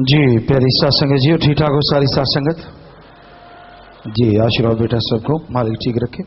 जी, प्यारी सात संगत जी ठीक ठाक हो सारी सात संगत जी, आशीर्वाद बेटा सबको, मालिक ठीक रखे।